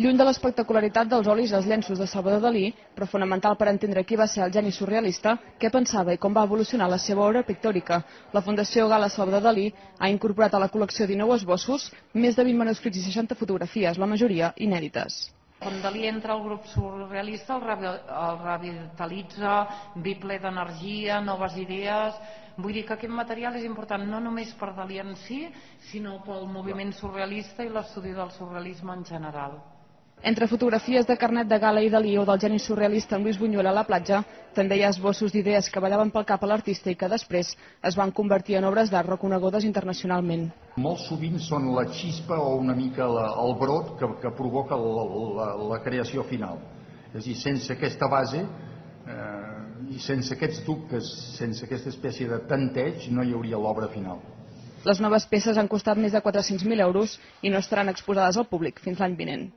Lluny de l'espectacularitat dels olis i els llenços de Salvador Dalí, però fonamental per entendre qui va ser el geni surrealista, què pensava i com va evolucionar la seva obra pictòrica, la Fundació Gala Salvador Dalí ha incorporat a la col·lecció 19 esbossos més de 20 manuscrits i 60 fotografies, la majoria inèdites. Quan Dalí entra al grup surrealista el, el revitalitza, vi ple d'energia, noves idees... Vull dir que aquest material és important no només per Dalí en si, sinó pel moviment surrealista i l'estudi del surrealisme en general. Entre fotografies de carnet de gala i Dalí o del geni surrealista en Lluís Buñuel a la platja, també hi ha esbossos d'idees que ballaven pel cap a l'artista i que després es van convertir en obres d'art reconegudes internacionalment. Molt sovint són la xispa o una mica la, el brot que, que provoca la, la, la creació final. És a dir, sense aquesta base eh, i sense aquests dubtes, sense aquesta espècie de tanteig, no hi hauria l'obra final. Les noves peces han costat més de 400.000 euros i no estaran exposades al públic fins l'any vinent.